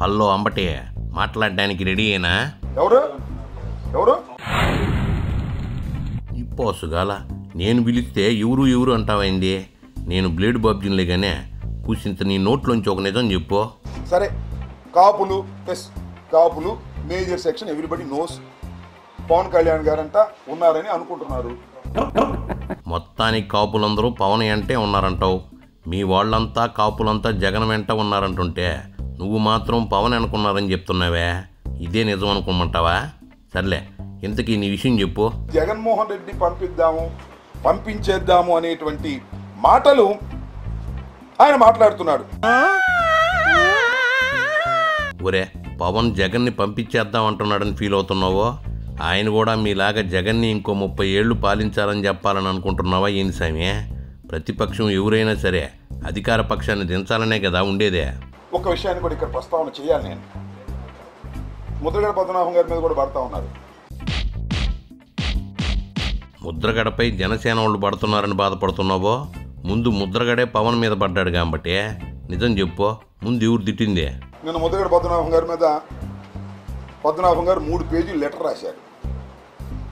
Hello Ambati మాట్లాడడానికి ready అయినా? ఎవరు? ఎవరు? ఇప్పోసుగాల నేను పిలిస్తే ఎవరు ఎవరు అంటావైంది? నేను బ్లేడ్ బాబ్జిన్లే గానే కూసింత నీ నోట్లోంచి ఒక నిజం చెప్పు. సరే కాపులు ప్లస్ కాపులు major section everybody knows. Pawan Kalyan గారంట ఉన్నారని అనుకుంటున్నారు. మొత్తానికి కాపులందరూ పవన్ అంటే ఉన్నారంటావు. మీ వాళ్ళంతా కాపులంతా జగన్ వెంట ఉన్నారంటుంటే నువ్వు మాత్రం పవన్ అనుకున్నారని చెప్తున్నావే. ఇదే నిజం అనుకోమంటావా? సర్లే ఇంతకీ నీ విషయం చెప్పు. జగన్మోహన్ రెడ్డి పంపిద్దాము పంపించేద్దాము అనేటువంటి మాటలు ఆయన మాట్లాడుతున్నాడు. ఒరే పవన్ జగన్ని పంపించేద్దాం అంటున్నాడని ఫీల్ అవుతున్నావో? ఆయన కూడా మీలాగా జగన్ని ఇంకో ముప్పై ఏళ్ళు పాలించాలని చెప్పాలని అనుకుంటున్నావా ఏం సామి? ప్రతిపక్షం ఎవరైనా సరే అధికార పక్షాన్ని దించాలనే కదా ఉండేదే. ఒక విషయాన్ని కూడా ఇక్కడ ప్రస్తావన చేయాలి నేను. ముద్రగడ పద్మనాభం గారి మీద కూడా పడతా ఉన్నారు. ముద్రగడపై జనసేన వాళ్ళు పడుతున్నారని బాధపడుతున్నావో? ముందు ముద్రగడే పవన్ మీద పడ్డాడు కాబట్టి నిజం చెప్పు. ముందు ఎవరు తిట్టింది? నిన్న ముద్రగడ పద్మనాభం గారి మీద పద్మనాభం గారు మూడు పేజీలు లెటర్ రాశారు.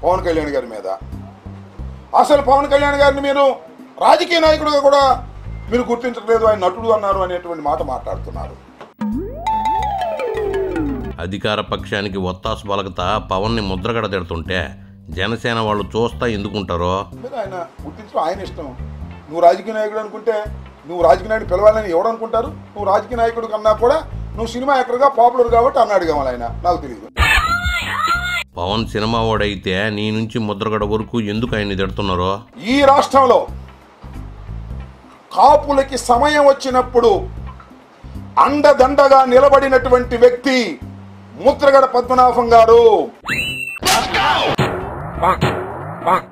పవన్ కళ్యాణ్ గారి మీద. అసలు పవన్ కళ్యాణ్ గారిని మీరు రాజకీయ నాయకుడిగా కూడా మీరు గుర్తించట్లేదు ఆయన నటుడు అన్నారు అనేటువంటి మాట మాట్లాడుతున్నారు. అధికార పక్షానికి ఒత్తాసు పలకతా పవన్ని ముద్రగడ తిడుతుంటే జనసేన వాళ్ళు చూస్తా ఎందుకుంటారో? ఆయన గుర్తించడం ఆయన ఇష్టం. నువ్వు రాజకీయ నాయకుడు అనుకుంటే నువ్వు రాజకీయ నాయకుడు పిలవాలని ఎవడు అనుకుంటారు? నువ్వు రాజకీయ నాయకుడు కన్నా కూడా నువ్వు సినిమా యాక్టర్గా పాపులర్ కాబట్టి అన్నాడు కావాలి ఆయన. నాకు తెలియదు పవన్ సినిమా వాడైతే నీ నుంచి ముద్రగడ వరకు ఎందుకు ఆయన్ని తిడుతున్నారో? ఈ రాష్ట్రంలో కాపులకి సమయం వచ్చినప్పుడు అండదండగా నిలబడినటువంటి వ్యక్తి ముద్రగడ పద్మనాభం గారు.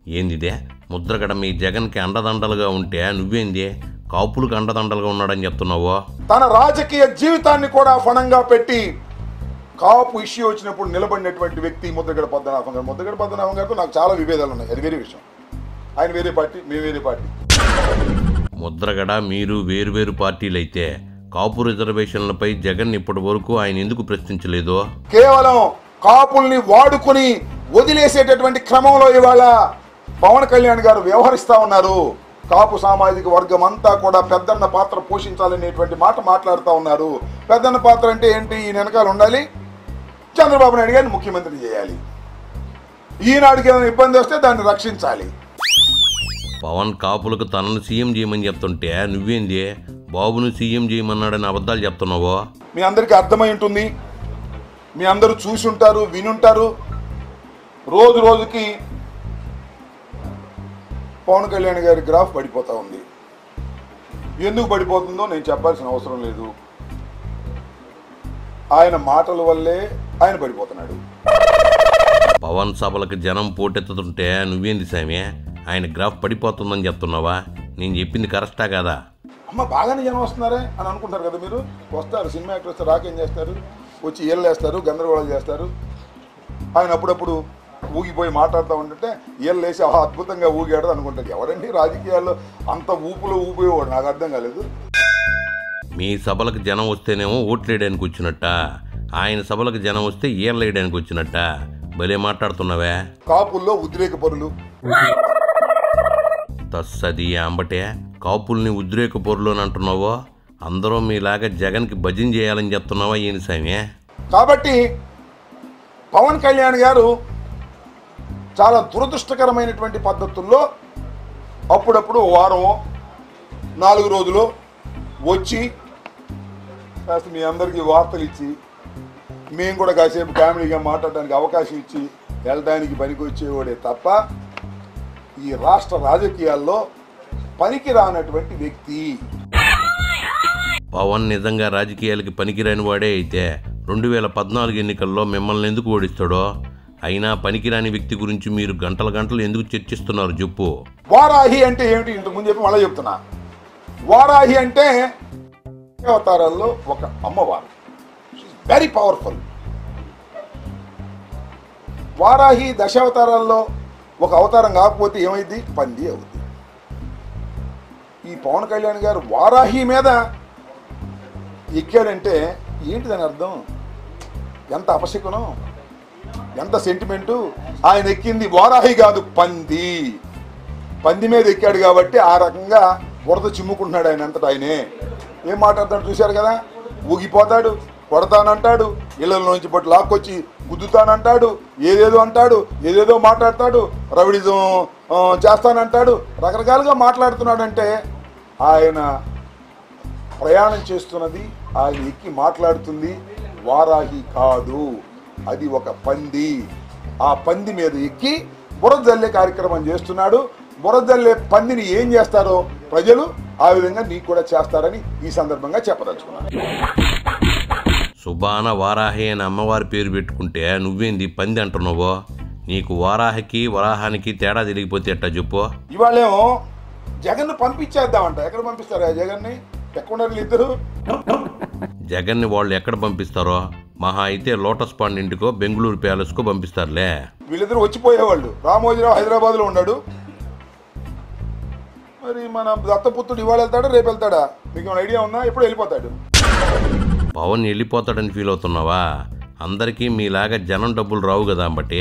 ఏందిదే? ముద్రగడ మీ జగన్కి అండదండలుగా ఉంటే నువ్వేంది? కాపులకు అండదండలుగా ఉన్నాడని చెప్తున్నావో? తన రాజకీయ జీవితాన్ని కూడా ఫణంగా పెట్టి కాపు ఇష్యూ వచ్చినప్పుడు నిలబడినటువంటి వ్యక్తి ముద్రగడ పద్మనాభం గారు. ముద్రగడ పద్మనాభం గారితో నాకు చాలా విభేదాలు ఉన్నాయి. అది వేరే విషయం. ఆయన వేరే పార్టీ మేము వేరే పార్టీ. ముద్రగడ మీరు వేరువేరు పార్టీలైతే కాపు రిజర్వేషన్లపై జగన్ ఇప్పటి వరకు ఆయన ఎందుకు ప్రశ్నించలేదు? కేవలం కాపుల్ని వాడుకుని వదిలేసేటటువంటి క్రమంలో ఇవాళ పవన్ కళ్యాణ్ గారు వ్యవహరిస్తా ఉన్నారు. కాపు సామాజిక వర్గం అంతా కూడా పెద్దన్న పాత్ర పోషించాలనేటువంటి మాట మాట్లాడుతూ ఉన్నారు. పెద్దన్న పాత్ర అంటే ఏంటి? ఈ వెనకాల ఉండాలి. చంద్రబాబు నాయుడు గారిని ముఖ్యమంత్రి చేయాలి. ఈనాడుకి ఏమైనా ఇబ్బంది వస్తే దాన్ని రక్షించాలి. పవన్ కాపులకు తనను సీఎం చేయమని చెప్తుంటే నువ్వేంది? బాబును సీఎం చేయమన్నాడని అబద్ధాలు చెప్తున్నావో? మీ అందరికీ అర్థమై ఉంటుంది. మీ అందరూ చూసి ఉంటారు వినుంటారు రోజు రోజుకి పవన్ కళ్యాణ్ గారి గ్రాఫ్ పడిపోతా ఉంది. ఎందుకు పడిపోతుందో నేను చెప్పాల్సిన అవసరం లేదు. ఆయన మాటల వల్లే ఆయన పడిపోతున్నాడు. పవన్ సభలకు జనం పోటెత్తుతుంటే నువ్వేంది సామి? ఆయన గ్రాఫ్ పడిపోతుందని చెప్తున్నావా? నేను చెప్పింది కరెక్టా కదా? అమ్మ బాగానే జనం వస్తున్నారే అని అనుకుంటారు కదా మీరు. వస్తారు సినిమా యాక్టర్ వస్తే రాకేం చేస్తారు? వచ్చి ఏళ్ళు వేస్తారు గందరగోళం చేస్తారు. ఆయన అప్పుడప్పుడు ఊగిపోయి మాట్లాడుతూ ఉంటుంటే ఏళ్ళు వేసి "ఆహా, అద్భుతంగా ఊగాడు అనుకుంటారు ఎవరండి రాజకీయాల్లో అంత ఊపులో ఊపేవాడు నాకు అర్థం కాలేదు. మీ సభలకు జనం వస్తేనేమో ఓట్లేయడానికి వచ్చినట్ట? ఆయన సభలకు జనం వస్తే ఏర్లేయడానికి వచ్చినట్ట? భలే మాట్లాడుతున్నావే. కాపుల్లో ఉద్రేక పరులు. తస్సది అంబటే కాపుల్ని ఉద్రేక పొరులోని అంటున్నావో? అందరూ మీలాగా జగన్కి భజన చేయాలని చెప్తున్నావా ఈయన సామి కాబట్టి పవన్ కళ్యాణ్ గారు చాలా దురదృష్టకరమైనటువంటి పద్ధతుల్లో అప్పుడప్పుడు వారం నాలుగు రోజులు వచ్చి కాస్త మీ అందరికీ వార్తలు ఇచ్చి మేము కూడా కాసేపు కామెడీగా మాట్లాడడానికి అవకాశం ఇచ్చి వెళ్ళడానికి పనికి వచ్చేవాడే తప్ప ఈ రాష్ట్ర రాజకీయాల్లో పనికి రానటువంటి వ్యక్తి. పవన్ నిజంగా రాజకీయాలకి పనికిరాని వాడే అయితే రెండు వేల పద్నాలుగు ఎన్నికల్లో మిమ్మల్ని ఎందుకు ఓడిస్తాడో? అయినా పనికిరాని వ్యక్తి గురించి మీరు గంటల గంటలు ఎందుకు చర్చిస్తున్నారు చెప్పు. వారాహి అంటే ఏమిటి? ఇంతకుముందు చెప్పి మళ్ళీ చెప్తున్నా. వారాహి అంటే అవతారాల్లో ఒక అమ్మవారు. వెరీ పవర్ఫుల్ వారాహి దశావతారాల్లో ఒక అవతారం కాకపోతే ఏమైంది పంది అవుద్ది. ఈ పవన్ కళ్యాణ్ గారు వారాహి మీద ఎక్కాడంటే ఏంటి దాని అర్థం? ఎంత అపశకునం? ఎంత సెంటిమెంటు? ఆయన ఎక్కింది వారాహి కాదు పంది. పంది మీద ఎక్కాడు కాబట్టి ఆ రకంగా వరద చిమ్ముకుంటున్నాడు ఆయన అంతటా ఆయనే. ఏం మాట్లాడతాడు చూశారు కదా? ఊగిపోతాడు కొడతానంటాడు ఇళ్ళల్లోంచి పట్టు లాక్కొచ్చి గుద్దుతానంటాడు ఏదేదో అంటాడు ఏదేదో మాట్లాడతాడు రవిడిజం చేస్తానంటాడు రకరకాలుగా మాట్లాడుతున్నాడంటే ఆయన ప్రయాణం చేస్తున్నది ఆయన ఎక్కి మాట్లాడుతుంది వారాహి కాదు అది ఒక పంది. ఆ పంది మీద ఎక్కి బురద జల్లే కార్యక్రమం చేస్తున్నాడు బురద జల్లే పందిని ఏం చేస్తారో ప్రజలు ఆ విధంగా నీకు కూడా చేస్తారని ఈ సందర్భంగా చెప్పదలుచుకున్నాను. సుబాన వారాహి అని అమ్మవారి పేరు పెట్టుకుంటే నువ్వేంది పంది అంటున్నావో? నీకు వారాహికి వరాహానికి తేడా తెలియకపోతే ఎట్టా చెప్పు? ఇవాళేమో జగన్ పంపించేద్దామంట. ఎక్కడ పంపిస్తారా జగన్ని? ఎక్కడ ఇద్దరు జగన్ని వాళ్ళు ఎక్కడ పంపిస్తారో? మహా అయితే లోటస్ పాండ్ ఇంటికో బెంగళూరు ప్యాలెస్కో పంపిస్తారులే. వీళ్ళిద్దరు వచ్చిపోయేవాళ్ళు. రామోజీరావు హైదరాబాద్లో ఉన్నాడు. మరి మన దత్తపుత్రుడు ఇవాళ వెళ్తాడా రేపు వెళ్తాడా? మీకు ఏమైనా ఐడియా ఉందా? ఎప్పుడు వెళ్ళిపోతాడు. పవన్ వెళ్ళిపోతాడని ఫీల్ అవుతున్నావా? అందరికీ మీలాగా జనం డబ్బులు రావు కదా బట్టి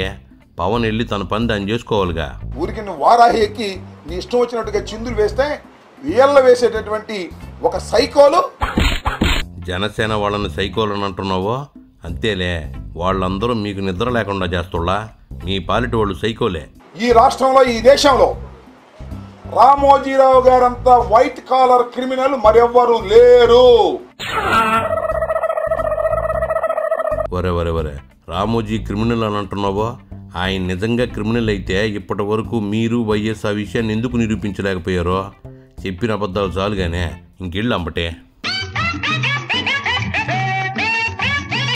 పవన్ వెళ్ళి తన పని దాన్ని చేసుకోవాలిగా. ఊరికి నువ్వు వారాహి ఎక్కి నీ ఇష్టం వచ్చినట్టుగా చిందులు వేస్తే వీళ్ళ వేసేటటువంటి ఒక సైకోలు? జనసేన వాళ్ళని సైకోలని అంటున్నావో? అంతేలే వాళ్ళందరూ మీకు నిద్ర లేకుండా చేస్తుళ్ళా? మీ పాలిటి వాళ్ళు సైకోలే. ఈ రాష్ట్రంలో ఈ దేశంలో రామోజీరావు గారంతా వైట్ కాలర్ క్రిమినల్ మరెవ్వరూ లేరు. వరే వరే వరే రామోజీ క్రిమినల్ అని అంటున్నావా? ఆయన నిజంగా క్రిమినల్ అయితే ఇప్పటి వరకు మీరు వైఎస్ ఆ విషయాన్ని ఎందుకు నిరూపించలేకపోయారో చెప్పిన అబద్ధాలు చాలుగానే ఇంకెళ్ళు అంబటే.